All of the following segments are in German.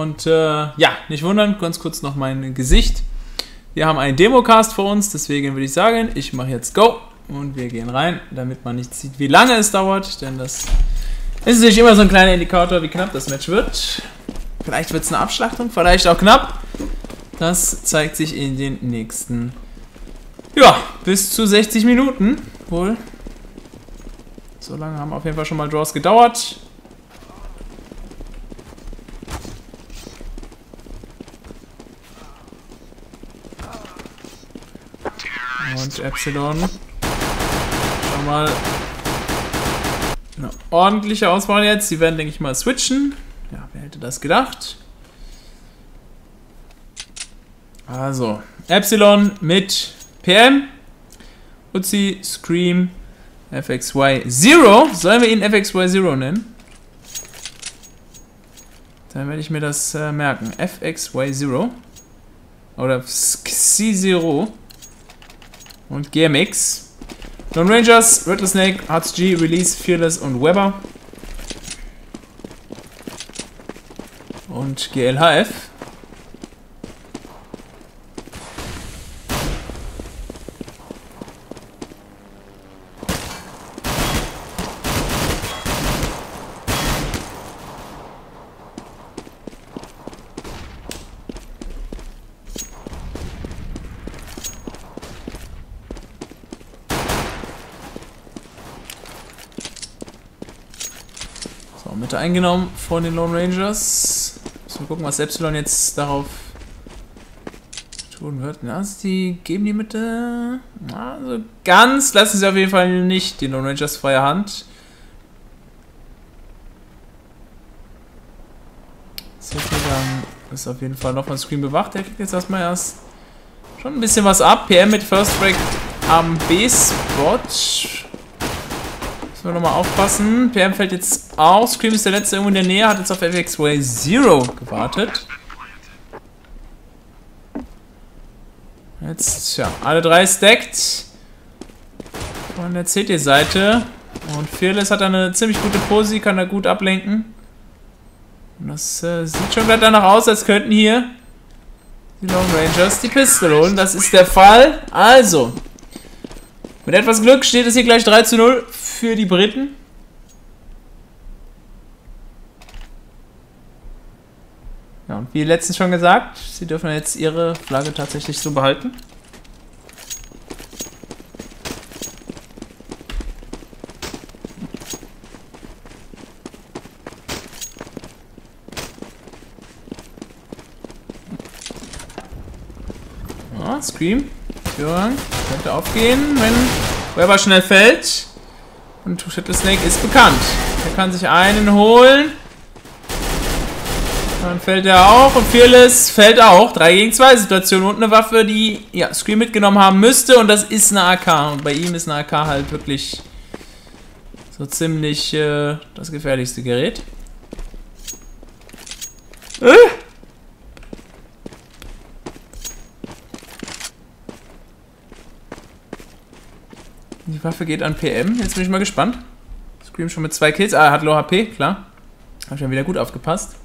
Und äh, ja, nicht wundern, ganz kurz noch mein Gesicht. Wir haben einen Democast vor uns, deswegen würde ich sagen, ich mache jetzt Go und wir gehen rein, damit man nicht sieht, wie lange es dauert, denn das ist natürlich immer so ein kleiner Indikator, wie knapp das Match wird. Vielleicht wird es eine Abschlachtung, vielleicht auch knapp. Das zeigt sich in den nächsten, ja, bis zu 60 Minuten wohl. So lange haben auf jeden Fall schon mal Draws gedauert. Epsilon. Schau mal. Eine ordentliche Auswahl jetzt. Sie werden, denke ich mal, switchen. Ja, wer hätte das gedacht? Also, Epsilon mit PM. Uzi, Scream, FXY Zero. Sollen wir ihn FXY Zero nennen? Dann werde ich mir das äh, merken. FXY Zero. Oder C0 und GMX. Lone Rangers, Rattlesnake, HG, Release, Fearless und Weber. Und GLHF. Mitte eingenommen von den Lone Rangers. Müssen wir gucken, was Epsilon jetzt darauf tun wird. Na, also die geben die Mitte. Also ganz lassen sie auf jeden Fall nicht die Lone Rangers freie Hand. So viel dann ist auf jeden Fall noch von Screen bewacht. Der kriegt jetzt erstmal erst schon ein bisschen was ab. PM mit First Break am B-Spot. Müssen wir nochmal aufpassen. PM fällt jetzt aus. Scream ist der letzte irgendwo in der Nähe, hat jetzt auf FXWay Zero gewartet. Jetzt, ja, alle drei stackt. Von der CT-Seite. Und Fearless hat eine ziemlich gute Pose, kann da gut ablenken. Und das äh, sieht schon gerade danach aus, als könnten hier die Long Rangers die Pistole holen. Das ist der Fall. Also, mit etwas Glück steht es hier gleich 3 zu 0 für die Briten. Ja, und wie letztens schon gesagt, sie dürfen jetzt ihre Flagge tatsächlich so behalten. Ja, Scream. Führung. Könnte aufgehen, wenn Weber schnell fällt. Und Snake ist bekannt. Er kann sich einen holen. Dann fällt er auch. Und Fearless fällt auch. 3 gegen 2 Situation. Und eine Waffe, die ja, Scream mitgenommen haben müsste. Und das ist eine AK. Und bei ihm ist eine AK halt wirklich so ziemlich äh, das gefährlichste Gerät. Äh? Die Waffe geht an PM. Jetzt bin ich mal gespannt. Scream schon mit zwei Kills. Ah, er hat Low HP, klar. Hab schon wieder gut aufgepasst.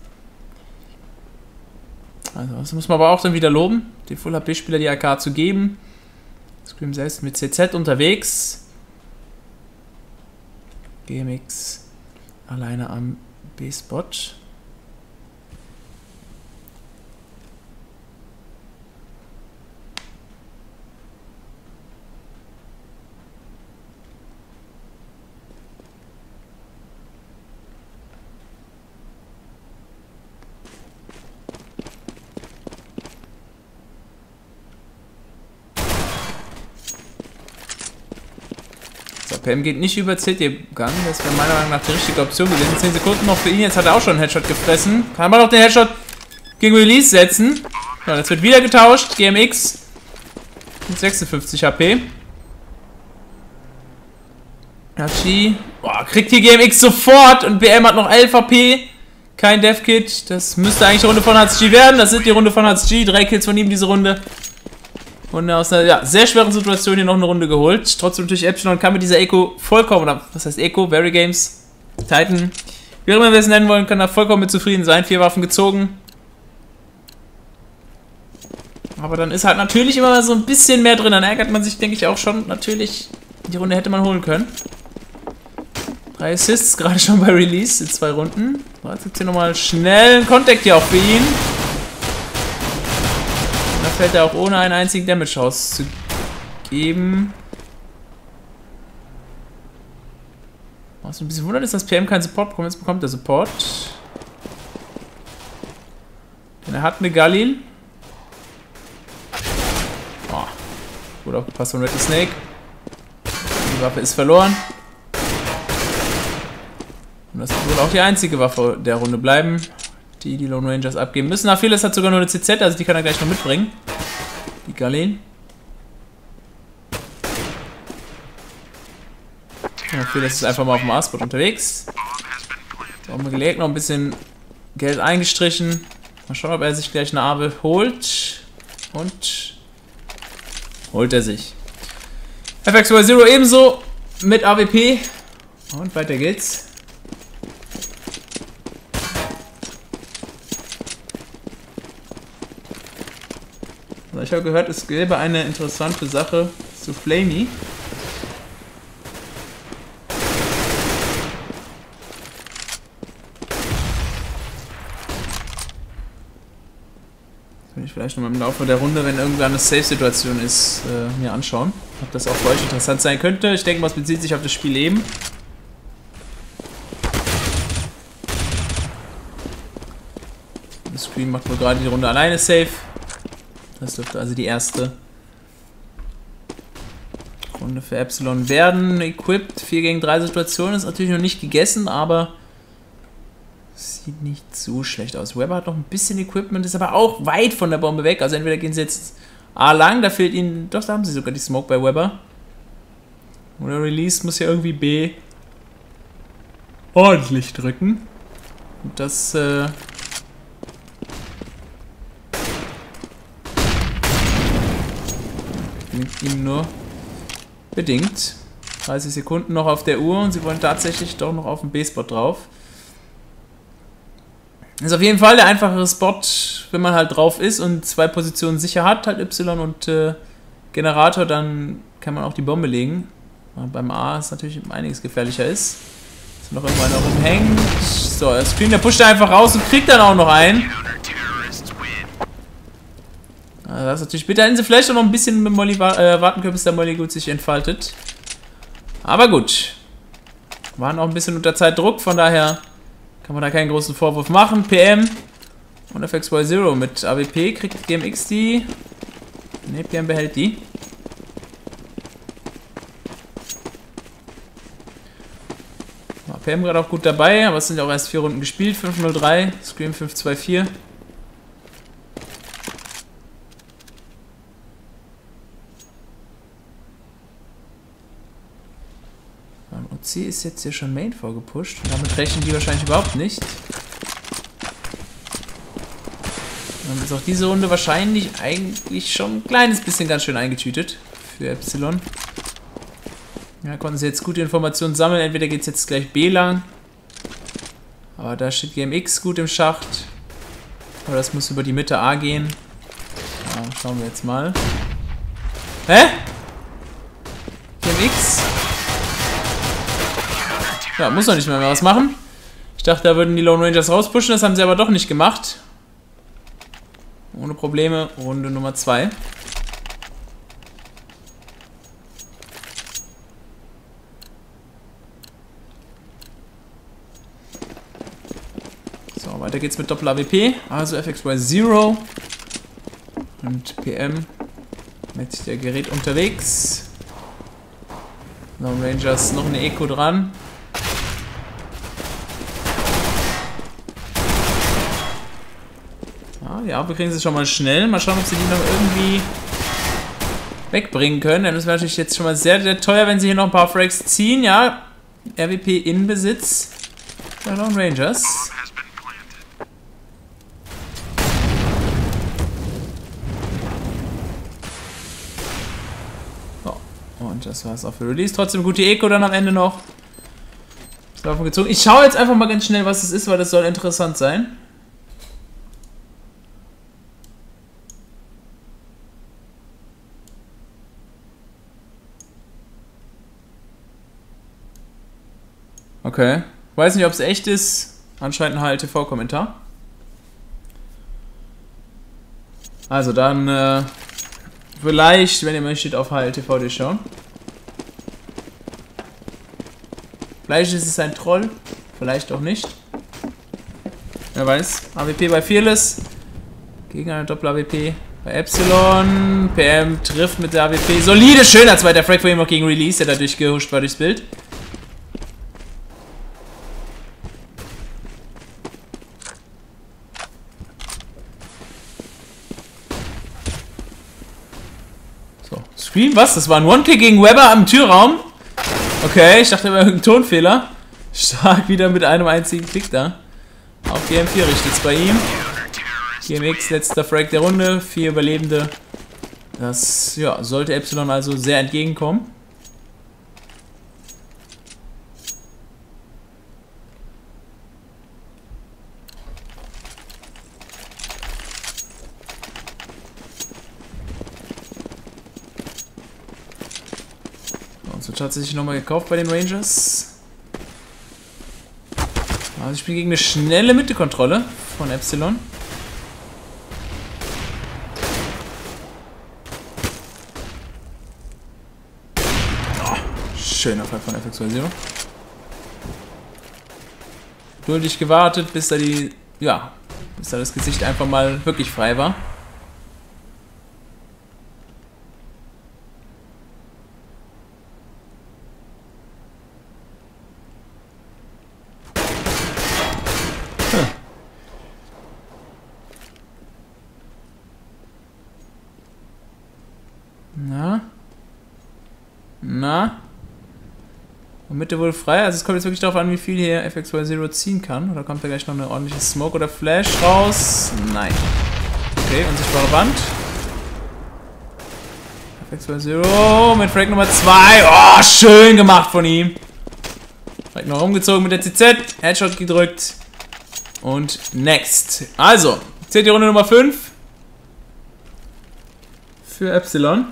Also, das muss man aber auch dann wieder loben, die Full HP-Spieler die AK zu geben. Scream selbst mit CZ unterwegs. GMX alleine am B-Spot. PM geht nicht über CT gegangen. Das wäre meiner Meinung nach die richtige Option gewesen. 10 Sekunden noch für ihn. Jetzt hat er auch schon einen Headshot gefressen. Kann man noch den Headshot gegen Release setzen. Ja, jetzt wird wieder getauscht. GMX mit 56 HP. Hachi. Boah, kriegt hier GMX sofort und BM hat noch 11 HP. Kein Death-Kit. Das müsste eigentlich die Runde von HG werden. Das ist die Runde von HG. Drei Kills von ihm diese Runde. Und aus einer ja, sehr schweren Situation hier noch eine Runde geholt. Trotzdem natürlich Epsilon kann mit dieser Eco vollkommen, oder was heißt Eco, Very Games, Titan, Wie auch immer wir es nennen wollen, kann da vollkommen mit zufrieden sein. Vier Waffen gezogen. Aber dann ist halt natürlich immer so ein bisschen mehr drin. Dann ärgert man sich, denke ich, auch schon. Natürlich, die Runde hätte man holen können. Drei Assists, gerade schon bei Release in zwei Runden. Jetzt gibt es hier nochmal schnell einen Contact hier auch für ihn. Fällt er auch ohne einen einzigen Damage auszugeben. Was ein bisschen wundert ist, dass PM keinen Support bekommt. Jetzt bekommt er Support. Denn er hat eine Galil. Oh, gut aufgepasst von Rattlesnake. Snake. Die Waffe ist verloren. Und das wird auch die einzige Waffe der Runde bleiben, die die Lone Rangers abgeben müssen. Aphilis hat sogar nur eine CZ, also die kann er gleich noch mitbringen. Die Galen. Aphilis ist einfach mal auf dem A-Spot unterwegs. Bombe gelegt, noch ein bisschen Geld eingestrichen. Mal schauen, ob er sich gleich eine Abel holt. Und holt er sich. FX Zero ebenso mit AWP. Und weiter geht's. Ich habe gehört, es gäbe eine interessante Sache zu Flamey. Vielleicht nochmal im Laufe der Runde, wenn irgendwann eine Safe-Situation ist, äh, mir anschauen. Ob das auch für euch interessant sein könnte. Ich denke es bezieht sich auf das Spiel eben. Das Screen macht wohl gerade die Runde alleine safe. Das dürfte also die erste Runde für Epsilon werden. Equipped 4 gegen 3 Situation ist natürlich noch nicht gegessen, aber sieht nicht so schlecht aus. Weber hat noch ein bisschen Equipment, ist aber auch weit von der Bombe weg. Also entweder gehen sie jetzt A lang, da fehlt ihnen, doch, da haben sie sogar die Smoke bei Weber. Oder Release muss ja irgendwie B ordentlich drücken. Und das äh, Gelingt ihm nur bedingt. 30 Sekunden noch auf der Uhr und sie wollen tatsächlich doch noch auf den B-Spot drauf. Ist auf jeden Fall der einfachere Spot, wenn man halt drauf ist und zwei Positionen sicher hat, halt Y und äh, Generator, dann kann man auch die Bombe legen. Aber beim A ist natürlich einiges gefährlicher ist. Ist noch irgendwo einer rumhängt. So, der Screen, der pusht einfach raus und kriegt dann auch noch einen. Also das ist natürlich bitter. Hätten sie vielleicht auch noch ein bisschen mit Molly wa äh, warten können, bis der Molly gut sich entfaltet. Aber gut. Waren auch ein bisschen unter Zeitdruck, von daher kann man da keinen großen Vorwurf machen. PM und FXY Zero mit AWP kriegt GMX die. Ne, PM behält die. PM gerade auch gut dabei, aber es sind ja auch erst vier Runden gespielt. 5-0-3, Scream 5-2-4. OC ist jetzt hier schon Main vorgepusht. Damit rechnen die wahrscheinlich überhaupt nicht. Dann ist auch diese Runde wahrscheinlich eigentlich schon ein kleines bisschen ganz schön eingetütet für Epsilon. Ja, konnten sie jetzt gute Informationen sammeln. Entweder geht es jetzt gleich B lang. Aber da steht GMX gut im Schacht. Aber das muss über die Mitte A gehen. Ja, schauen wir jetzt mal. Hä? GMX? Ja, muss doch nicht mehr, mehr was machen. Ich dachte, da würden die Lone Rangers rauspushen, das haben sie aber doch nicht gemacht. Ohne Probleme, Runde Nummer 2. So, weiter geht's mit Doppel-AWP, also FXY Zero. Und PM mit der Gerät unterwegs. Lone Rangers noch eine Eco dran. Ja, wir kriegen sie schon mal schnell. Mal schauen, ob sie die noch irgendwie wegbringen können. Dann ist natürlich jetzt schon mal sehr, sehr teuer, wenn sie hier noch ein paar Frags ziehen. Ja, RWP in Besitz der Lone Rangers. So, und das war es auch für Release. Trotzdem gute Eco dann am Ende noch. Ich schaue jetzt einfach mal ganz schnell, was es ist, weil das soll interessant sein. Okay. Weiß nicht, ob es echt ist. Anscheinend ein HLTV-Kommentar. Also dann äh, vielleicht, wenn ihr möchtet, auf HLTV schauen. Vielleicht ist es ein Troll, vielleicht auch nicht. Wer weiß. AWP bei Fearless. Gegen eine Doppel-AWP bei Epsilon. PM trifft mit der AWP. Solide, schöner zweiter Frag ihn noch gegen Release, der da durchgehuscht war durchs Bild. Scream, was? Das war ein One-Kick gegen Weber am Türraum. Okay, ich dachte, immer irgendein Tonfehler. Stark wieder mit einem einzigen Klick da. Auf GM4 richtet es bei ihm. GMX, letzter Frag der Runde. Vier Überlebende. Das ja, sollte Epsilon also sehr entgegenkommen. Wird tatsächlich nochmal gekauft bei den Rangers. Also ich spiele gegen eine schnelle Mittekontrolle von Epsilon. Oh, schöner Fall von FX2 Zero. Geduldig gewartet, bis da die, ja, bis da das Gesicht einfach mal wirklich frei war. Na? Na? Mitte wohl frei. Also es kommt jetzt wirklich darauf an, wie viel hier FX2 ziehen kann. Oder kommt da gleich noch eine ordentliche Smoke oder Flash raus? Nein. Okay, unsichtbare Wand. FX2 mit Frag Nummer 2. Oh, schön gemacht von ihm. Direkt noch umgezogen mit der CZ. Headshot gedrückt. Und next. Also, zählt die Runde Nummer 5. Für Epsilon.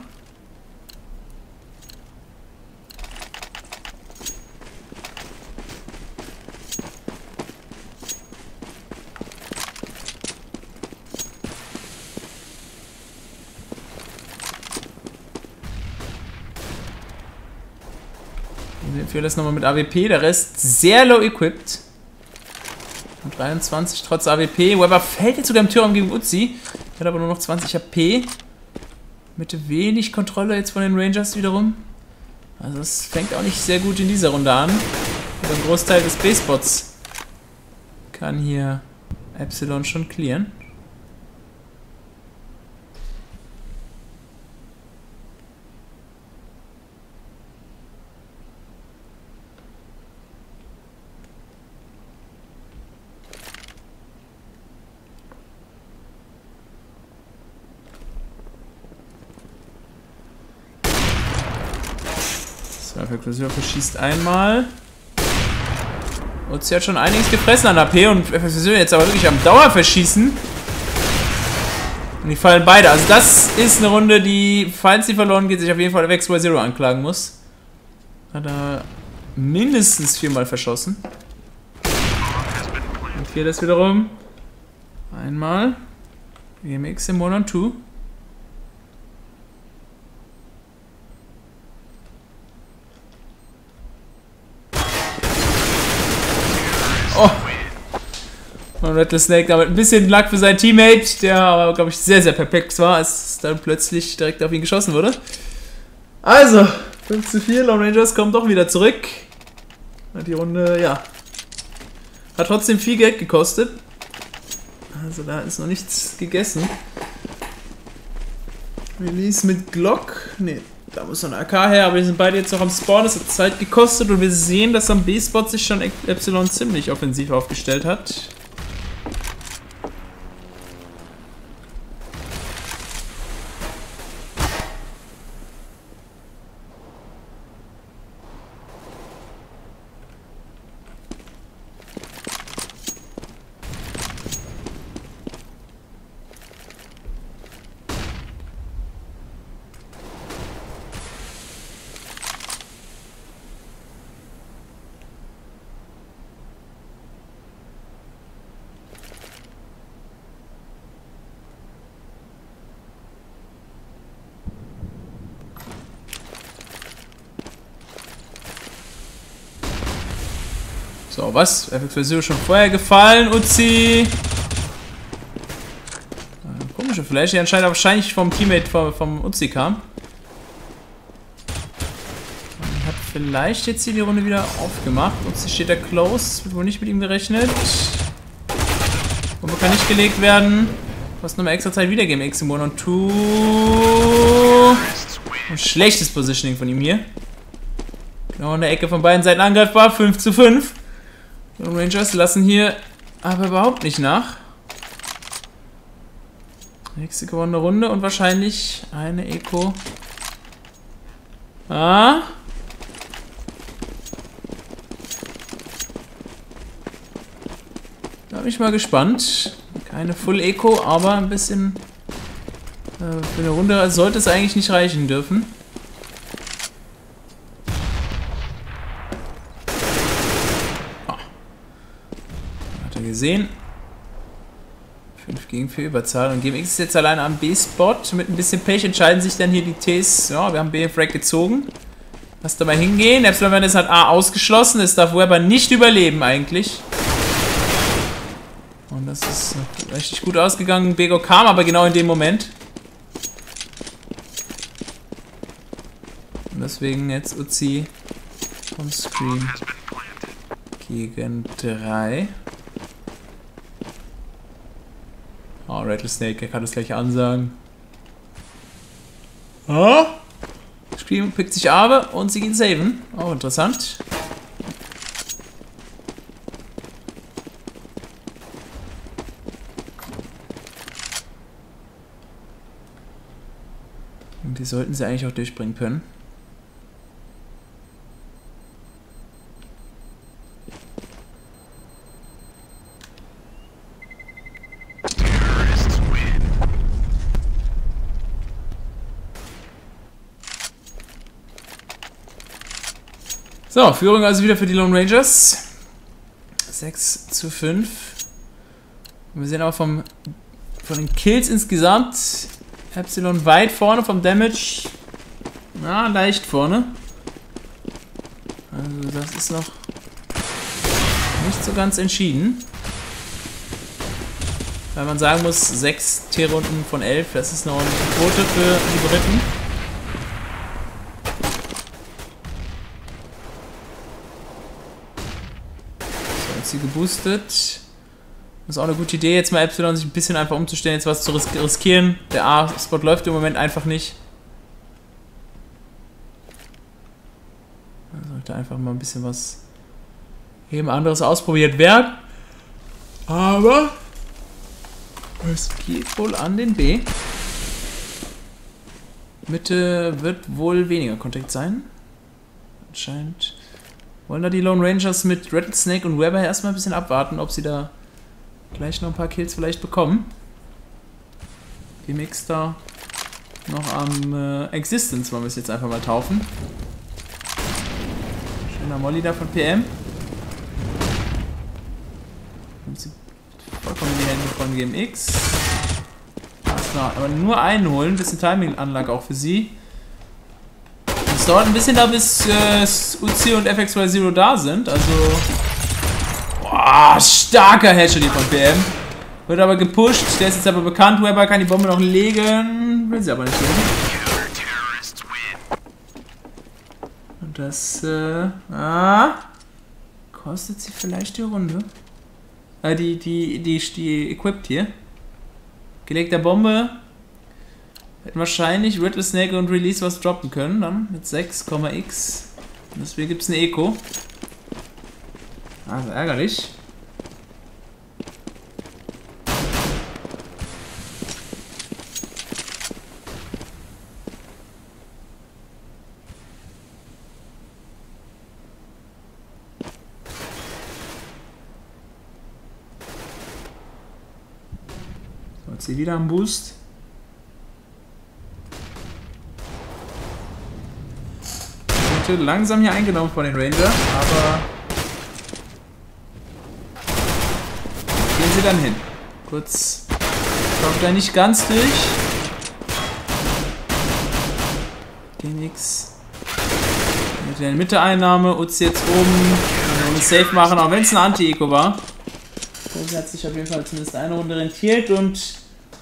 Für das nochmal mit AWP, der Rest sehr low equipped. 23 trotz AWP. Weber fällt jetzt sogar im Türraum gegen Uzi. Hat aber nur noch 20 AP. Mit wenig Kontrolle jetzt von den Rangers wiederum. Also es fängt auch nicht sehr gut in dieser Runde an. Und ein Großteil des Basebots kann hier Epsilon schon clearen. Versuch verschießt einmal. Uzi hat schon einiges gefressen an AP und FFSU jetzt aber wirklich am Dauer verschießen. Und die fallen beide. Also das ist eine Runde, die, falls sie verloren geht, sich auf jeden Fall x 0 anklagen muss. Hat er mindestens viermal verschossen. Und hier das wiederum. Einmal. GMX im 1 und 2. Oh. Und Rattlesnake damit ein bisschen Luck für seinen Teammate, der aber, glaube ich, sehr, sehr perplex war, als dann plötzlich direkt auf ihn geschossen wurde. Also, 5 zu 4, Lone Rangers kommt doch wieder zurück. Die Runde, ja. Hat trotzdem viel Geld gekostet. Also da ist noch nichts gegessen. Release mit Glock. Ne, da muss noch ein AK her, aber wir sind beide jetzt noch am Spawn. Das hat Zeit gekostet und wir sehen, dass am B-Spot sich schon Epsilon ziemlich offensiv aufgestellt hat. So, was? FX schon vorher gefallen, Uzi. Äh, komische Flash, die anscheinend wahrscheinlich vom Teammate vom, vom Uzi kam. Und hat vielleicht jetzt hier die Runde wieder aufgemacht. Uzi steht da close, wird wohl nicht mit ihm gerechnet. Bombe kann nicht gelegt werden. Was nochmal extra Zeit wiedergeben. X im One und Two. Ein schlechtes Positioning von ihm hier. Genau in der Ecke von beiden Seiten angreifbar. 5 zu 5. Die Rangers lassen hier aber überhaupt nicht nach. Nächste gewonnene Runde und wahrscheinlich eine Eco. Ah. Da bin ich mal gespannt. Keine Full Eco, aber ein bisschen äh, für eine Runde sollte es eigentlich nicht reichen dürfen. Oh. Hat er gesehen. 5 gegen 4 Überzahl. Und GMX ist jetzt alleine am B-Spot. Mit ein bisschen Pech entscheiden sich dann hier die Ts. Ja, wir haben B-Frag gezogen. Lass da mal hingehen. Epsilon ist hat A ausgeschlossen. Es darf Weber nicht überleben eigentlich. Und das ist richtig gut ausgegangen. Bego kam aber genau in dem Moment. Und deswegen jetzt Uzi vom Screen gegen 3. Oh, Rattlesnake, er kann das gleich ansagen. Oh? Scream pickt sich Abe und sie gehen saven. Oh, interessant. Und die sollten sie eigentlich auch durchbringen können. So, Führung also wieder für die Lone Rangers. 6 zu 5. Wir sehen aber vom, von den Kills insgesamt Epsilon weit vorne, vom Damage na, leicht vorne. Also das ist noch nicht so ganz entschieden. Weil man sagen muss, 6 T-Runden von 11, das ist eine ordentliche Quote für die Briten. Sie geboostet. Das ist auch eine gute Idee, jetzt mal Epsilon sich ein bisschen einfach umzustellen, jetzt was zu riskieren. Der A-Spot läuft im Moment einfach nicht. Da sollte einfach mal ein bisschen was eben anderes ausprobiert werden. Aber es geht wohl an den B. Mitte wird wohl weniger Kontakt sein. Anscheinend wollen da die Lone Rangers mit Rattlesnake und Weber erstmal ein bisschen abwarten, ob sie da gleich noch ein paar Kills vielleicht bekommen. Die Mix da noch am äh, Existence wollen wir es jetzt einfach mal taufen. Schöner Molly da von PM. Nimmt sie vollkommen in die Hände von GMX. Aber nur einholen, bisschen Timing-Anlag auch für sie. Es dauert ein bisschen da, bis äh, UC und FXY Zero da sind. Also. Boah, starker Headshot hier von PM. Wird aber gepusht. Der ist jetzt aber bekannt. Weber kann die Bombe noch legen. Will sie aber nicht legen. Und das, äh, ah, kostet sie vielleicht die Runde. Äh, die, die, die, die Equipped hier. Gelegter Bombe Hätten wahrscheinlich Rattlesnake und Release was droppen können, dann mit 6,x. Deswegen gibt es eine Eco. Also ärgerlich. So, jetzt hier wieder am Boost. Punkte langsam hier eingenommen von den Rangers, aber gehen sie dann hin. Kurz kommt er nicht ganz durch. Geht nix. Mit der Mitte-Einnahme, Uzi jetzt oben, Bombe safe machen, auch wenn es ein Anti-Eco war. Das hat sich auf jeden Fall zumindest eine Runde rentiert und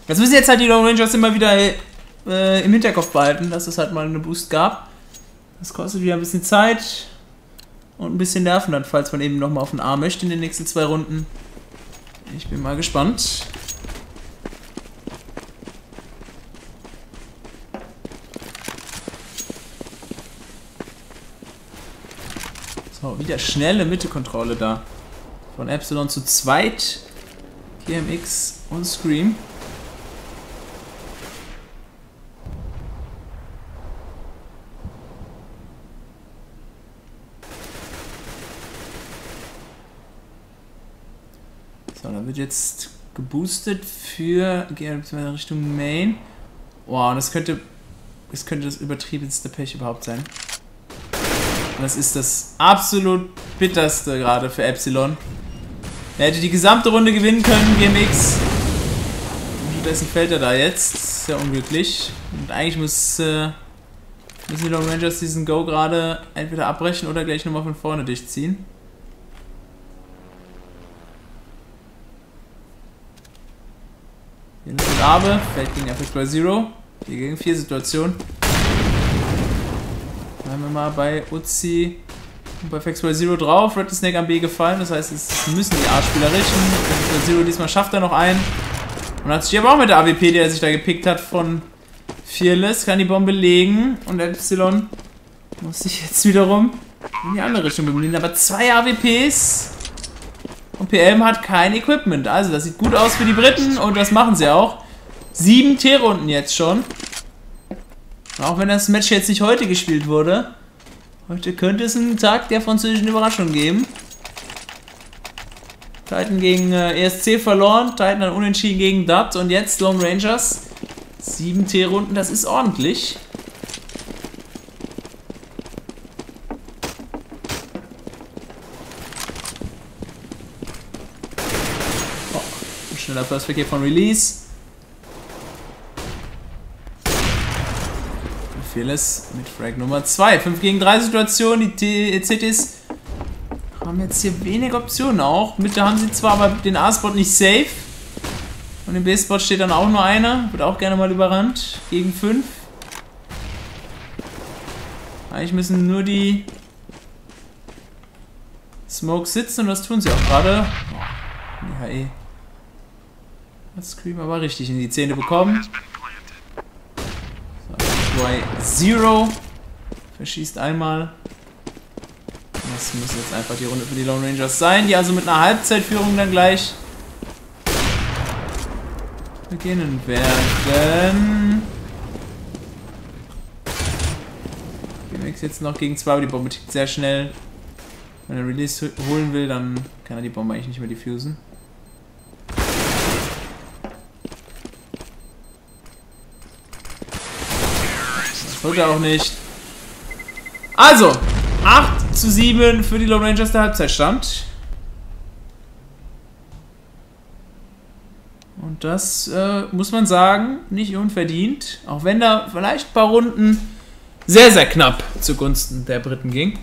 das müssen jetzt halt die Long Rangers immer wieder äh, im Hinterkopf behalten, dass es halt mal eine Boost gab. Das kostet wieder ein bisschen Zeit und ein bisschen Nerven dann, falls man eben nochmal auf den Arm möchte in den nächsten zwei Runden. Ich bin mal gespannt. So, wieder schnelle Mittekontrolle da. Von Epsilon zu zweit. GMX und Scream. Wird jetzt geboostet für Richtung Main. Wow, das könnte das könnte das übertriebenste Pech überhaupt sein. Das ist das absolut bitterste gerade für Epsilon. Er hätte die gesamte Runde gewinnen können, GMX. Und dessen fällt er da jetzt. Sehr unglücklich. Und eigentlich muss, äh, müssen die Long Rangers diesen Go gerade entweder abbrechen oder gleich nochmal von vorne durchziehen. Hier ist Abe, fällt gegen Effect by Zero. Hier gegen vier Situationen. Bleiben wir mal bei Uzi und bei Fax Zero drauf. Red Snake am B gefallen, das heißt, es müssen die A-Spieler richten. Zero diesmal schafft er noch einen. Und hat sich aber auch mit der AWP, die er sich da gepickt hat, von Fearless, kann die Bombe legen. Und Epsilon muss sich jetzt wiederum in die andere Richtung bemühen. Aber zwei AWPs. Und PM hat kein Equipment. Also, das sieht gut aus für die Briten und das machen sie auch. Sieben T-Runden jetzt schon. Auch wenn das Match jetzt nicht heute gespielt wurde. Heute könnte es einen Tag der französischen Überraschung geben. Titan gegen äh, ESC verloren, Titan dann unentschieden gegen DAT und jetzt Lone Rangers. 7 T-Runden, das ist ordentlich. Oh, schneller First hier von Release. Fearless mit Frag Nummer 2. 5 gegen 3 Situation. Die CTs haben jetzt hier wenig Optionen auch. Mitte haben sie zwar aber den A-Spot nicht safe. Und im B-Spot steht dann auch nur einer. Wird auch gerne mal überrannt. Gegen 5. Eigentlich müssen nur die Smokes sitzen und das tun sie auch gerade. Oh, die HE. Hat Scream aber richtig in die Zähne bekommen. By Zero. Verschießt einmal. Das muss jetzt einfach die Runde für die Lone Rangers sein, die also mit einer Halbzeitführung dann gleich beginnen werden. GMX jetzt noch gegen zwei, aber die Bombe tickt sehr schnell. Wenn er Release holen will, dann kann er die Bombe eigentlich nicht mehr diffusen. Sollte auch nicht. Also, 8 zu 7 für die Lone Rangers der Halbzeitstand. Und das äh, muss man sagen, nicht unverdient. Auch wenn da vielleicht ein paar Runden sehr, sehr knapp zugunsten der Briten ging.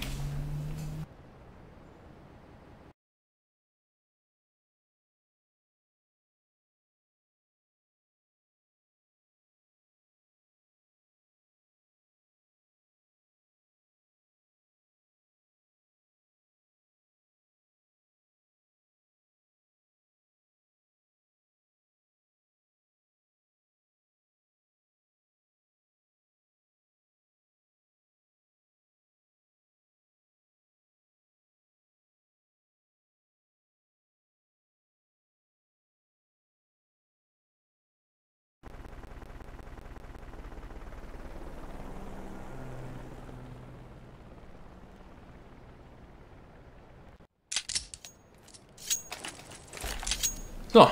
So,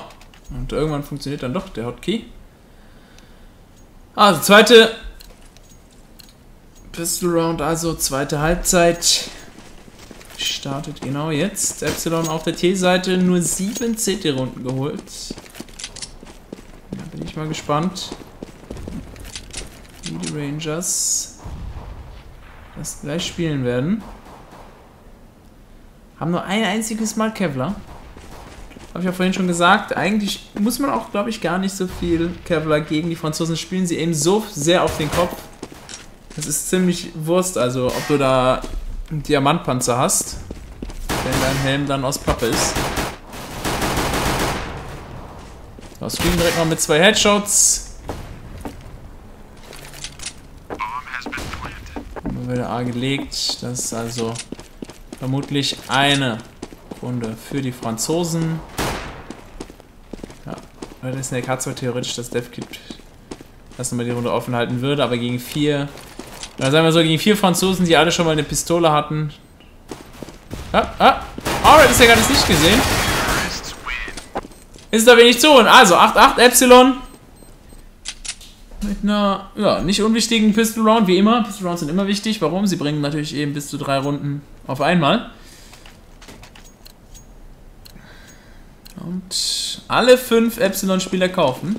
und irgendwann funktioniert dann doch der Hotkey. Also, zweite Pistol Round, also zweite Halbzeit. Startet genau jetzt. Epsilon auf der T-Seite nur sieben CT-Runden geholt. Da bin ich mal gespannt, wie die Rangers das gleich spielen werden. Haben nur ein einziges Mal Kevlar. Habe ich ja vorhin schon gesagt. Eigentlich muss man auch, glaube ich, gar nicht so viel Kevlar gegen die Franzosen spielen. Sie eben so sehr auf den Kopf. Das ist ziemlich Wurst, also ob du da einen Diamantpanzer hast, wenn dein Helm dann aus Pappe ist. Das ging direkt mal mit zwei Headshots. Dann wird A gelegt. Das ist also vermutlich eine Runde für die Franzosen. Ja, der Snake hat zwar theoretisch das Death Kit, das nochmal die Runde offen halten würde, aber gegen vier, dann sagen wir so, gegen vier Franzosen, die alle schon mal eine Pistole hatten. Ah, ah, Alright, ist ja gar nicht gesehen. Ist da wenig zu holen. Also 8-8 Epsilon. Mit einer, ja, nicht unwichtigen Pistol Round, wie immer. Pistol Rounds sind immer wichtig. Warum? Sie bringen natürlich eben bis zu drei Runden auf einmal. Und alle fünf Epsilon-Spieler kaufen.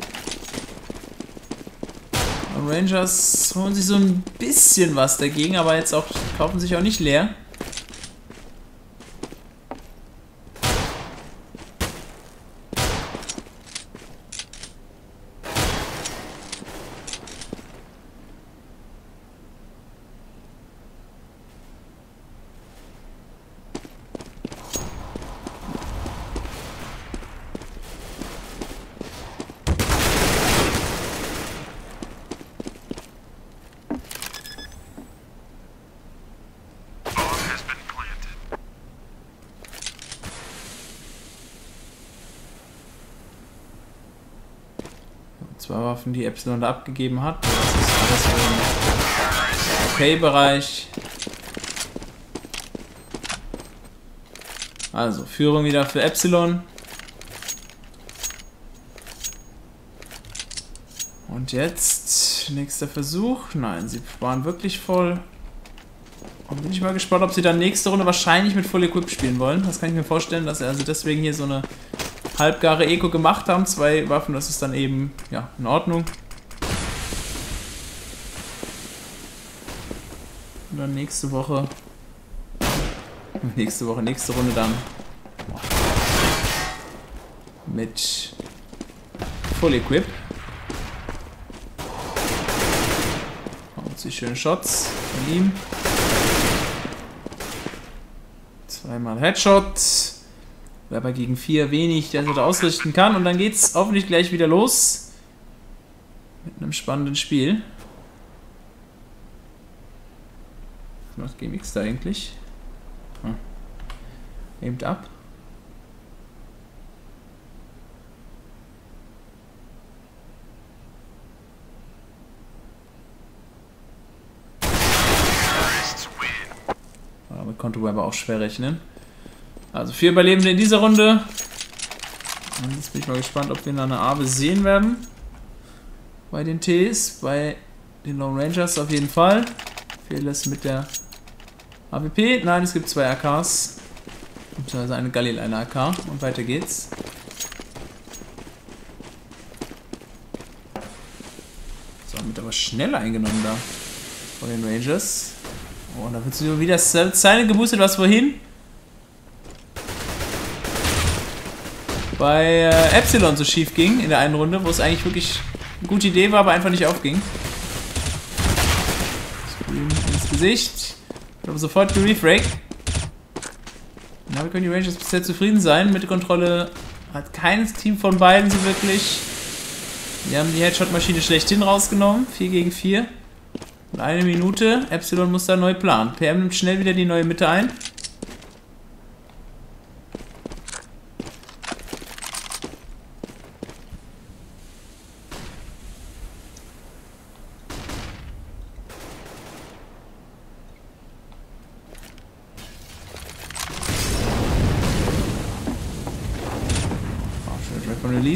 Rangers holen sich so ein bisschen was dagegen, aber jetzt auch kaufen sich auch nicht leer. Waffen, die Epsilon da abgegeben hat. Das ist alles im Okay-Bereich. Also, Führung wieder für Epsilon. Und jetzt, nächster Versuch. Nein, sie waren wirklich voll. Und bin ich mal gespannt, ob sie dann nächste Runde wahrscheinlich mit Full Equip spielen wollen. Das kann ich mir vorstellen, dass er also deswegen hier so eine halbgare Eco gemacht haben. Zwei Waffen, das ist dann eben, ja, in Ordnung. Und dann nächste Woche. Nächste Woche, nächste Runde dann. Mit Full Equip. Und sich schöne Shots von ihm. Zweimal Headshot. Aber gegen vier wenig, der da ausrichten kann. Und dann geht's hoffentlich gleich wieder los. Mit einem spannenden Spiel. Was macht GMX da eigentlich? Hm. Aimed ab. Damit konnte Weber auch schwer rechnen. Also vier Überlebende in dieser Runde. Und jetzt bin ich mal gespannt, ob wir da eine Abe sehen werden. Bei den Ts, bei den Lone Rangers auf jeden Fall. Fehlt es mit der AWP. Nein, es gibt zwei AKs. Also eine Galil, eine AK. Und weiter geht's. So, wird aber schnell eingenommen da. Von den Rangers. Oh, da wird sie wieder Zeile geboostet, was vorhin. Bei äh, Epsilon so schief ging in der einen Runde, wo es eigentlich wirklich eine gute Idee war, aber einfach nicht aufging. Scream ins Gesicht. Ich habe sofort gerefragt. Damit können die Rangers bisher zufrieden sein. Mit der Kontrolle hat keines Team von beiden so wirklich. Wir haben die Headshot-Maschine schlechthin rausgenommen. 4 gegen 4. Und eine Minute. Epsilon muss da neu planen. PM nimmt schnell wieder die neue Mitte ein.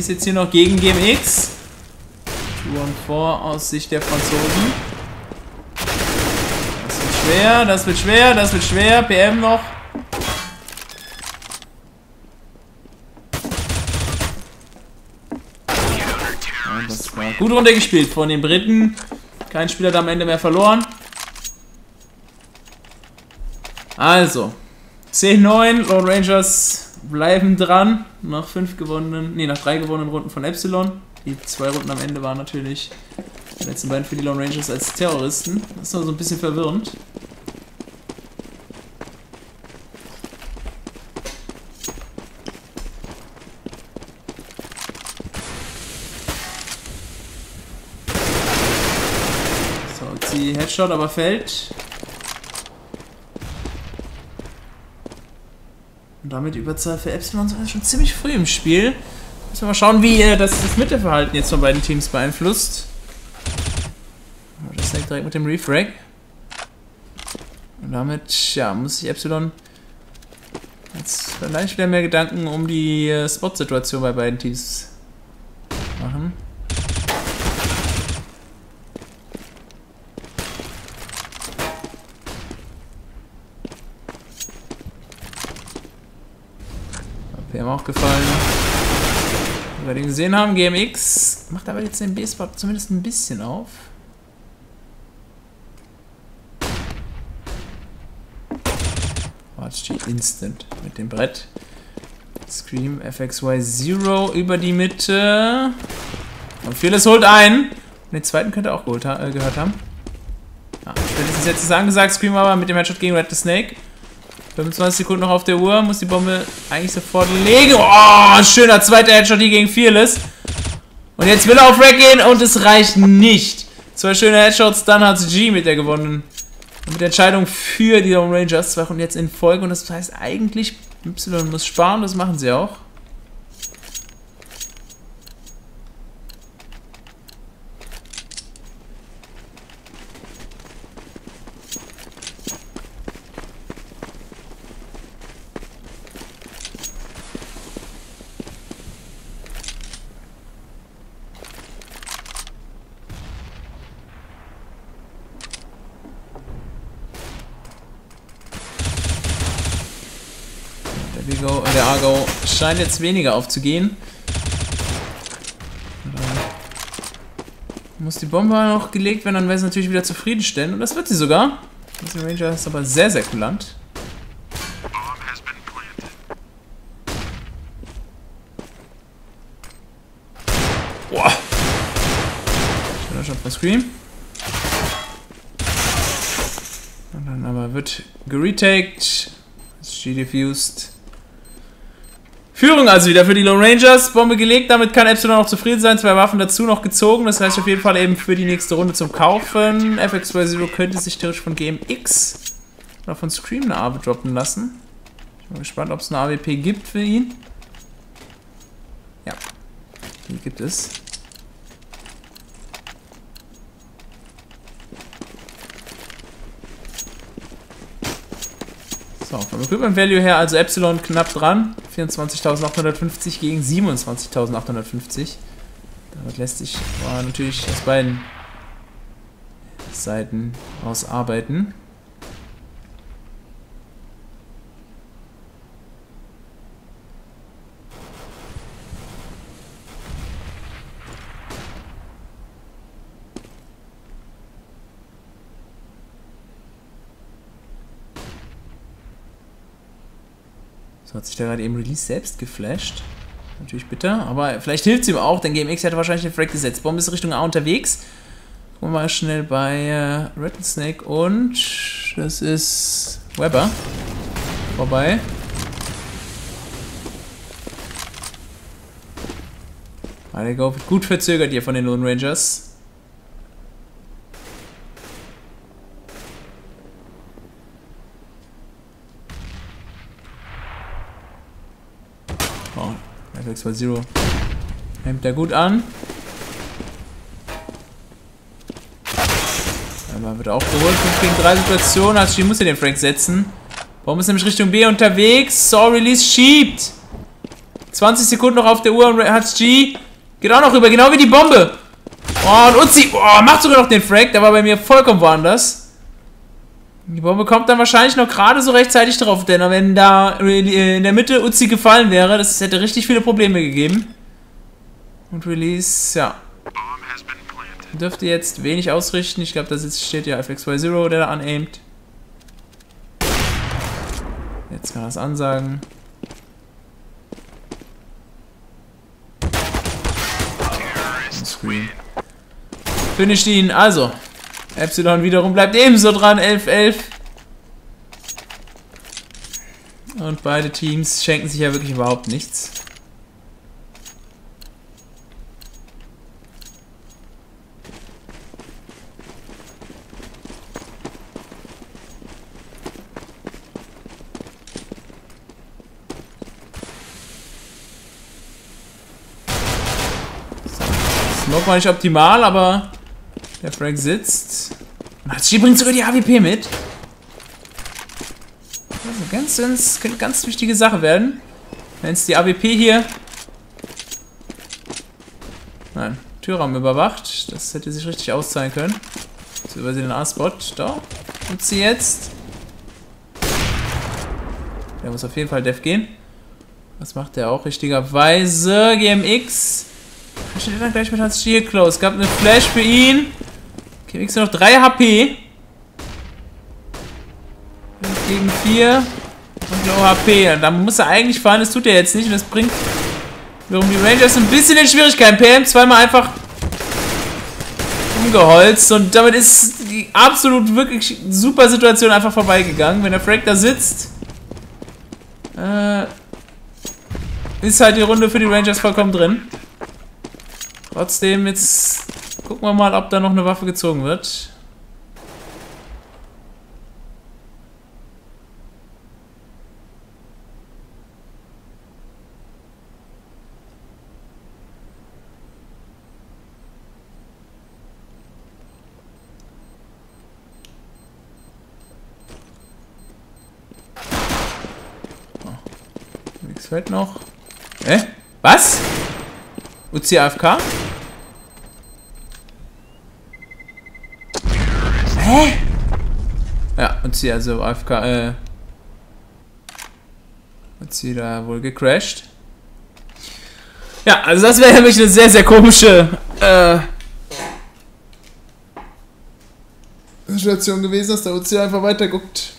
Release jetzt hier noch gegen GMX. 2 und 4 aus Sicht der Franzosen. Das wird schwer, das wird schwer, das wird schwer. PM noch. Das war gut runtergespielt von den Briten. Kein Spieler hat am Ende mehr verloren. Also, 10-9, Lone Rangers bleiben dran. Nach fünf gewonnenen, nee, nach drei gewonnenen Runden von Epsilon. Die zwei Runden am Ende waren natürlich die letzten beiden für die Lone Rangers als Terroristen. Das ist noch so ein bisschen verwirrend. So, die Headshot aber fällt. Damit Überzahl für Epsilon sogar schon ziemlich früh im Spiel. Müssen wir mal schauen, wie äh, das, das Mittelverhalten jetzt von beiden Teams beeinflusst. Das hängt direkt mit dem Refrag. Und damit, ja, muss sich Epsilon jetzt vielleicht wieder mehr Gedanken um die äh, Spot-Situation bei beiden Teams machen. PM auch gefallen. Wie wir gesehen haben, GMX macht aber jetzt den B-Spot zumindest ein bisschen auf. RG Instant mit dem Brett. Scream FXY Zero über die Mitte. Und Fearless holt ein. Den zweiten könnte auch geholt, äh, gehört haben. Ah, spätestens jetzt ist angesagt. Scream aber mit dem Headshot gegen Red the Snake. 25 Sekunden noch auf der Uhr. Muss die Bombe eigentlich sofort legen. Oh, schöner zweiter Headshot hier gegen Fearless. Und jetzt will er auf Rack gehen und es reicht nicht. Zwei schöne Headshots, dann hat G mit der gewonnen. Und mit der Entscheidung für die Lone Rangers. Zwei Runden jetzt in Folge. Und das heißt eigentlich, Y muss sparen. Das machen sie auch. Der Vigo, äh, der Argo scheint jetzt weniger aufzugehen. Muss die Bombe noch gelegt werden, dann wäre es natürlich wieder zufriedenstellend. Und das wird sie sogar. Das Ranger ist aber sehr, sehr kulant. Boah. Schöner Shot von Scream. Und dann aber wird geretaked. G defused. Führung also wieder für die Lone Rangers. Bombe gelegt, damit kann Epsilon auch zufrieden sein. Zwei Waffen dazu noch gezogen. Das heißt auf jeden Fall eben für die nächste Runde zum Kaufen. FX20 könnte sich theoretisch von GMX oder von Scream eine AWP droppen lassen. Ich bin gespannt, ob es eine AWP gibt für ihn. Ja, die gibt es. So, vom Equipment Value her also Epsilon knapp dran. 24.850 gegen 27.850. Damit lässt sich natürlich aus beiden Seiten aus sich da gerade eben Release selbst geflasht. Natürlich bitter, aber vielleicht hilft es ihm auch, denn GMX hätte wahrscheinlich den Frag gesetzt. Bombe ist Richtung A unterwegs. Gucken wir mal schnell bei äh, Rattlesnake und das ist Weber. Vorbei. There go. Gut verzögert hier von den Lone Rangers. 2 Zero. Hemmt er gut an. Einmal wird aufgeholt. 5 gegen 3 Situation. Also Sheep muss er den Frank setzen. Warum ist nämlich Richtung B unterwegs? So, Release schiebt. 20 Sekunden noch auf der Uhr und hat G. Geht auch noch rüber, genau wie die Bombe. Oh, und Uzi. Oh, macht sogar noch den Frag. Der war bei mir vollkommen woanders. Die Bombe kommt dann wahrscheinlich noch gerade so rechtzeitig drauf, denn wenn da in der Mitte Uzi gefallen wäre, das hätte richtig viele Probleme gegeben. Und Release, ja. Dürfte jetzt wenig ausrichten. Ich glaube, da steht ja FX20, der da anaimt. Jetzt kann er das ansagen. Finisht ihn. Also, Epsilon wiederum bleibt ebenso dran. 11-11. Und beide Teams schenken sich ja wirklich überhaupt nichts. Smoke war nicht optimal, aber der Frank sitzt. Matschi bringt sogar die AWP mit. Also ganz, ganz, könnte ganz wichtige Sache werden. Wenn es die AWP hier... Nein, Türraum überwacht. Das hätte sich richtig auszahlen können. Jetzt über den A-Spot. Da. Und sie jetzt. Der muss auf jeden Fall Def gehen. Das macht er auch richtigerweise. GMX. Steht dann gleich mit Hans Shield Close. Gab eine Flash für ihn. GMX nur noch 3 HP. Gegen 4. Und low HP. Da muss er eigentlich fahren. Das tut er jetzt nicht. Und das bringt wiederum die Rangers ein bisschen in Schwierigkeiten. PM zweimal einfach umgeholzt. Und damit ist die absolut wirklich super Situation einfach vorbeigegangen. Wenn der Frank da sitzt, äh, ist halt die Runde für die Rangers vollkommen drin. Trotzdem, jetzt gucken wir mal, ob da noch eine Waffe gezogen wird. Nichts fällt noch. Hä? Was? Uzi AFK? Hä? Ja, Uzi also AFK, äh. Uzi da wohl gecrashed. Ja, also das wäre nämlich eine sehr, sehr komische, äh. Situation gewesen, dass der Uzi einfach weiterguckt.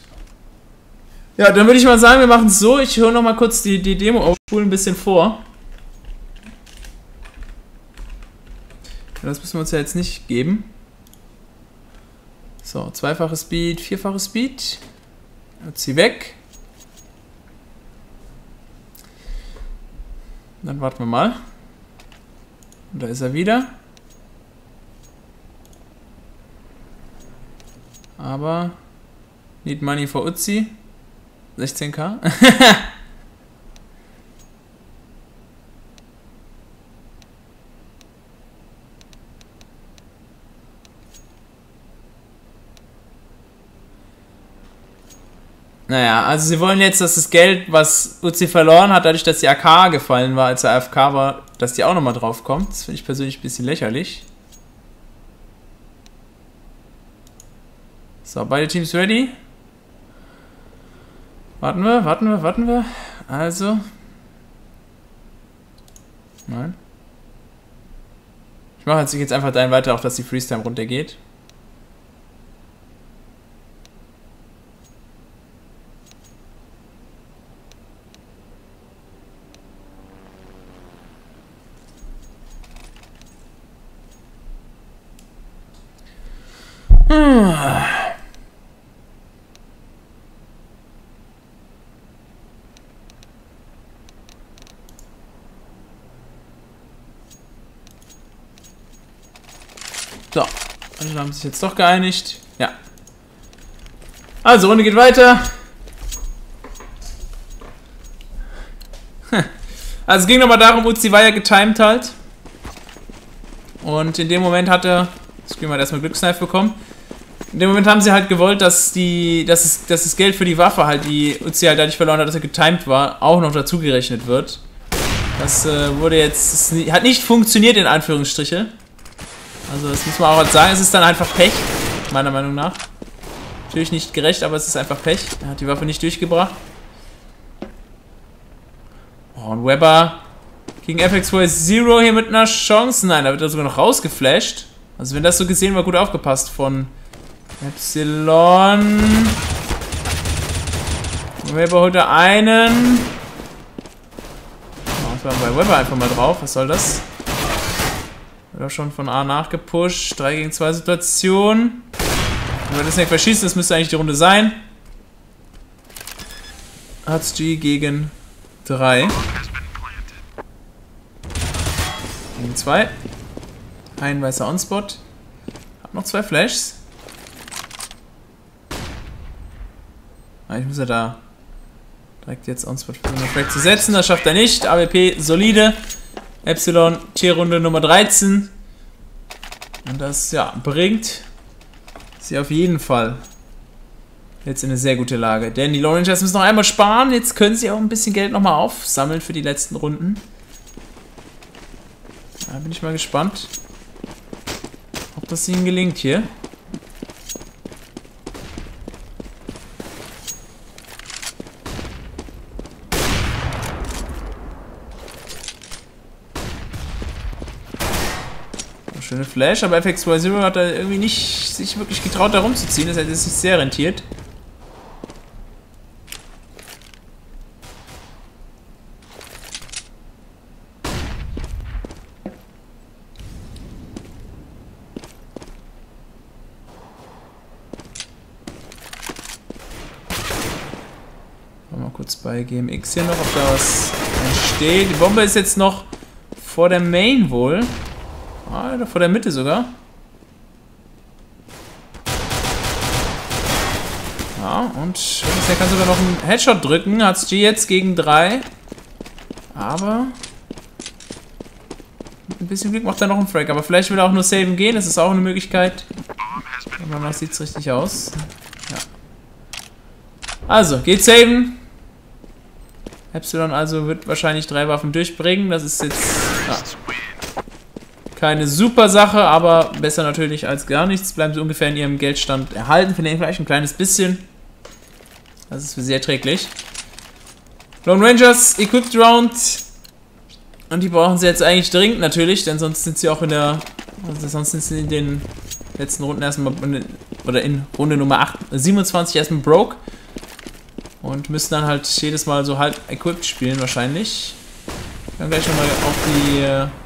Ja, dann würde ich mal sagen, wir machen es so. Ich höre noch mal kurz die, die Demo auf, ein bisschen vor. Das müssen wir uns ja jetzt nicht geben. So, zweifache Speed, vierfache Speed. Jetzt sie weg. Dann warten wir mal. Und da ist er wieder. Aber need money for Uzi. 16k? Naja, also sie wollen jetzt, dass das Geld, was Uzi verloren hat, dadurch, dass die AK gefallen war, als er AFK war, dass die auch nochmal drauf kommt. Das finde ich persönlich ein bisschen lächerlich. So, beide Teams ready. Warten wir, warten wir, warten wir. Also. Nein. Ich mache jetzt, einfach dahin weiter, auch dass die Freestyle runtergeht. So, also haben sich jetzt doch geeinigt. Ja. Also, Runde geht weiter. Also es ging nochmal darum, Uzi war ja getimed halt. Und in dem Moment hat er, Scream hat erstmal Glücksknife bekommen. In dem Moment haben sie halt gewollt, dass die, dass, es, dass das Geld für die Waffe halt, die Uzi halt dadurch verloren hat, dass er getimed war, auch noch dazu gerechnet wird. Das äh, wurde jetzt, hat nicht funktioniert in Anführungsstriche. Also das muss man auch halt sagen, es ist dann einfach Pech, meiner Meinung nach. Natürlich nicht gerecht, aber es ist einfach Pech. Er hat die Waffe nicht durchgebracht. Oh, und Weber gegen FX4 ist Zero hier mit einer Chance. Nein, da wird er sogar noch rausgeflasht. Also wenn das so gesehen war, gut aufgepasst von Epsilon. Weber holt er einen. Oh, was war bei Weber einfach mal drauf? Was soll das? Auch schon von A nachgepusht. 3 gegen 2 Situation. Wenn wir das nicht verschießen, das müsste eigentlich die Runde sein. Hat's G gegen 3. Gegen 2. Ein weißer Onspot. Hab noch zwei Flashs. Eigentlich muss er da direkt jetzt Onspot versuchen, zu setzen. Das schafft er nicht. AWP solide. Epsilon Tierrunde Nummer 13. Und das, ja, bringt sie auf jeden Fall jetzt in eine sehr gute Lage. Denn die Lone Rangers müssen noch einmal sparen. Jetzt können sie auch ein bisschen Geld nochmal aufsammeln für die letzten Runden. Da bin ich mal gespannt, ob das ihnen gelingt hier. Schöne Flash, aber FX2 hat da irgendwie nicht sich wirklich getraut, da rumzuziehen. Das hätte sich sehr rentiert. Mal kurz bei GMX hier noch, ob da was entsteht. Die Bombe ist jetzt noch vor der Main wohl. Ah, vor der Mitte sogar. Ja, und er kann sogar noch einen Headshot drücken. Hat G jetzt gegen 3. Aber mit ein bisschen Glück macht er noch einen Frag. Aber vielleicht will er auch nur saven gehen. Das ist auch eine Möglichkeit. Aber danach sieht es richtig aus. Ja. Also, geht saven. Epsilon also wird wahrscheinlich drei Waffen durchbringen. Das ist jetzt... Keine super Sache, aber besser natürlich als gar nichts. Bleiben sie ungefähr in ihrem Geldstand erhalten. Vielleicht ein kleines bisschen. Das ist für sie erträglich. Lone Rangers, Equipped Round. Und die brauchen sie jetzt eigentlich dringend natürlich, denn sonst sind sie auch in der. Also sonst sind sie in den letzten Runden erstmal. Oder in Runde Nummer 8, 27 erstmal broke. Und müssen dann halt jedes Mal so halb equipped spielen wahrscheinlich. Dann gleich nochmal auf die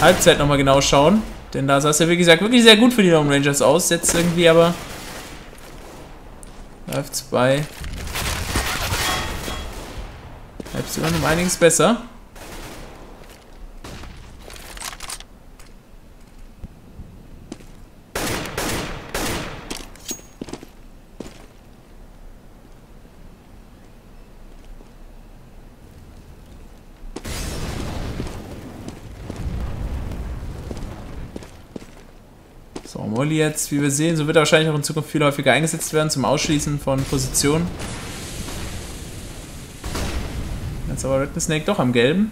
Halbzeit nochmal genau schauen. Denn da sah es ja, wie gesagt, wirklich sehr gut für die Lone Rangers aus. Jetzt irgendwie aber läuft es bei Epsilon um einiges besser. So, Molly jetzt, wie wir sehen, so wird er wahrscheinlich auch in Zukunft viel häufiger eingesetzt werden zum Ausschließen von Positionen. Jetzt aber Red Snake doch am Gelben.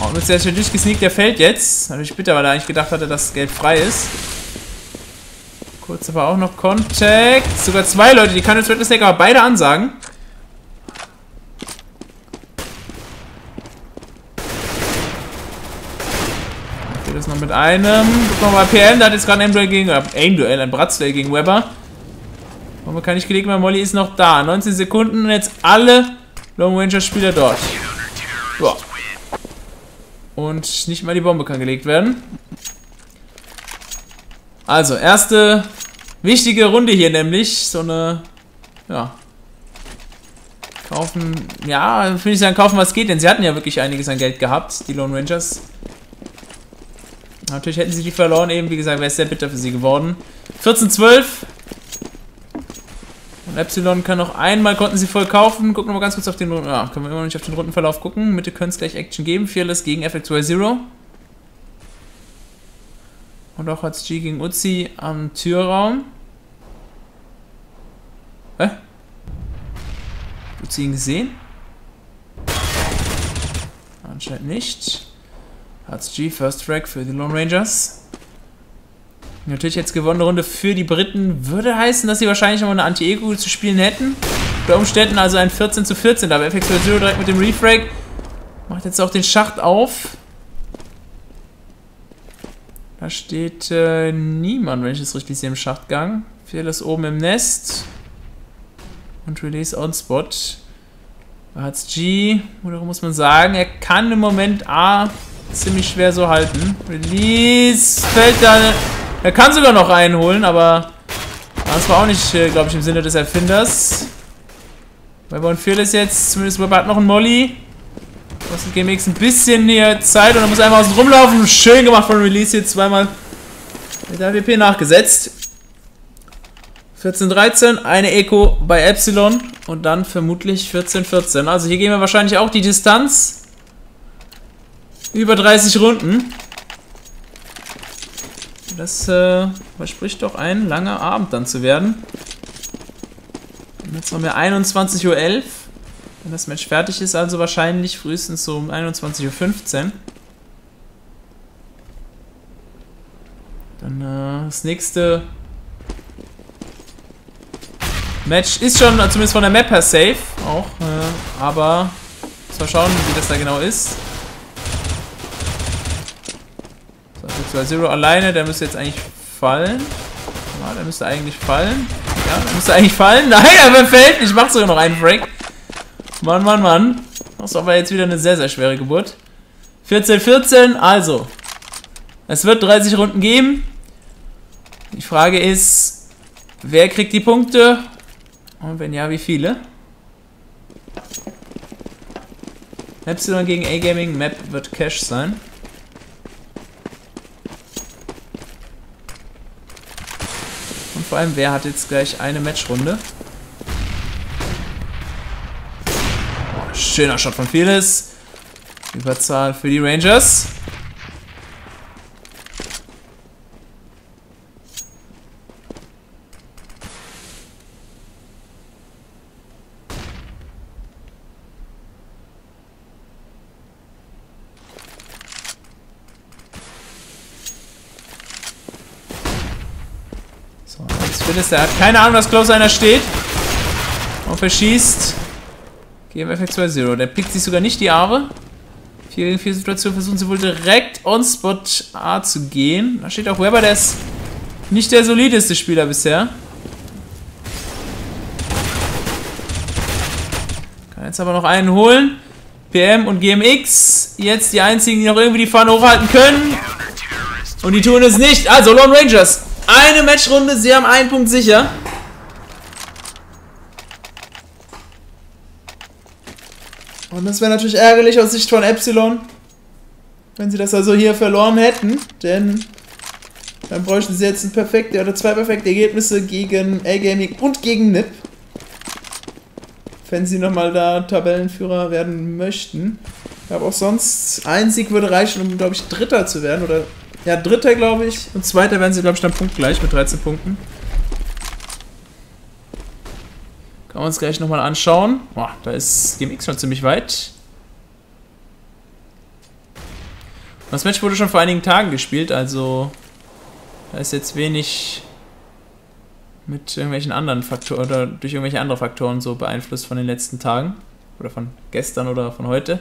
Oh, und jetzt ist er schon durchgesneakt, der fällt jetzt. Natürlich bitter, weil er eigentlich gedacht hatte, dass Gelb frei ist. Kurz aber auch noch Contact. Sogar zwei Leute, die kann jetzt Red Snake aber beide ansagen. das noch mit einem. Wir mal, PM, da hat jetzt gerade ein Aim-Duell gegen, äh, Aim-Duell, ein Bratzduell gegen Weber. Warum kann ich gelegt, weil Molly ist noch da. 19 Sekunden und jetzt alle Long Ranger Spieler dort. Boah. Und nicht mal die Bombe kann gelegt werden. Also, erste wichtige Runde hier nämlich. So eine, ja. Kaufen, ja, finde ich sagen, kaufen was geht, denn sie hatten ja wirklich einiges an Geld gehabt, die Lone Rangers. Natürlich hätten sie die verloren, eben wie gesagt, wäre es sehr bitter für sie geworden. 14-12. Und Epsilon kann noch einmal, konnten sie voll kaufen. Gucken wir mal ganz kurz auf den, ja, können wir immer noch nicht auf den Rundenverlauf gucken. Mitte könnte es gleich Action geben. Fearless gegen FX2 Zero. Und auch hat G gegen Uzi am Türraum. Hä? Uzi ihn gesehen? Anscheinend nicht. G, First Frag für die Lone Rangers. Natürlich jetzt gewonnene Runde für die Briten würde heißen, dass sie wahrscheinlich nochmal eine Anti-Ego zu spielen hätten. Bei Umständen also ein 14 zu 14, aber FX Zero direkt mit dem Refrag macht jetzt auch den Schacht auf. Da steht äh, niemand, wenn ich das richtig sehe, im Schachtgang. Fearless oben im Nest. Und Release on Spot. G, oder muss man sagen, er kann im Moment A ziemlich schwer so halten. Release fällt da. Er kann sogar noch einholen, aber das war auch nicht, äh, glaube ich, im Sinne des Erfinders. Weil Von Fearless jetzt, zumindest Webber hat noch einen Molly. Kostet GMX ein bisschen hier Zeit und er muss einmal außen rumlaufen. Schön gemacht von Release hier zweimal mit der WP nachgesetzt. 14-13, eine Eco bei Epsilon und dann vermutlich 14-14. Also hier gehen wir wahrscheinlich auch die Distanz. Über 30 Runden. Das äh, verspricht doch ein langer Abend dann zu werden. Und jetzt haben wir 21.11 Uhr. Wenn das Match fertig ist, also wahrscheinlich frühestens so um 21.15 Uhr. Dann äh, das nächste Match ist schon zumindest von der Map her safe auch, äh, aber mal schauen, wie das da genau ist. Virtual Zero alleine, der müsste jetzt eigentlich fallen. Ja, der müsste eigentlich fallen. Ja, der müsste eigentlich fallen. Nein, er fällt. Ich mach sogar noch einen Break. Mann, Mann, Mann. Das ist aber jetzt wieder eine sehr, sehr schwere Geburt. 14, 14, also. Es wird 30 Runden geben. Die Frage ist, wer kriegt die Punkte und wenn ja, wie viele? Epsilon gegen A-Gaming, Map wird Cash sein. Vor allem, wer hat jetzt gleich eine Matchrunde? Schöner Shot von Fearless. Überzahl für die Rangers. Phyllis, der hat keine Ahnung, dass Close einer steht. Und verschießt. GMFX 2-0. Der pickt sich sogar nicht die Aare. 4 gegen 4 Situation versuchen sie wohl direkt on Spot A zu gehen. Da steht auch Weber, der ist nicht der solideste Spieler bisher. Kann jetzt aber noch einen holen. PM und GMX. Jetzt die einzigen, die noch irgendwie die Fahne hochhalten können. Und die tun es nicht. Also Lone Rangers eine Matchrunde, sie haben einen Punkt sicher. Und das wäre natürlich ärgerlich aus Sicht von Epsilon, wenn sie das also hier verloren hätten, denn dann bräuchten sie jetzt ein perfekte oder zwei perfekte Ergebnisse gegen A-Gaming und gegen NIP. Wenn sie nochmal da Tabellenführer werden möchten. Aber auch sonst, ein Sieg würde reichen, um, glaube ich, Dritter zu werden oder ja, dritter, glaube ich. Und zweiter werden sie, glaube ich, dann punktgleich mit 13 Punkten. Können wir uns gleich nochmal anschauen. Boah, da ist GMX schon ziemlich weit. Das Match wurde schon vor einigen Tagen gespielt, also da ist jetzt wenig mit irgendwelchen anderen Faktoren oder durch irgendwelche andere Faktoren so beeinflusst von den letzten Tagen oder von gestern oder von heute.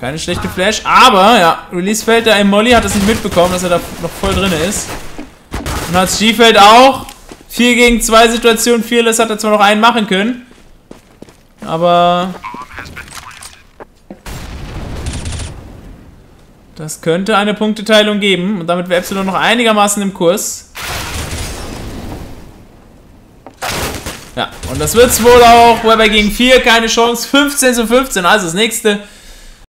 Keine schlechte Flash, aber ja, Release fällt da im Molly, hat es nicht mitbekommen, dass er da noch voll drin ist. Und hat G fällt auch. 4 gegen 2 Situation, Fearless hat er zwar noch einen machen können. Aber... Das könnte eine Punkteteilung geben. Und damit wäre Epsilon noch einigermaßen im Kurs. Ja, und das wird's wohl auch. Weber gegen 4, keine Chance. 15 zu 15. Also das nächste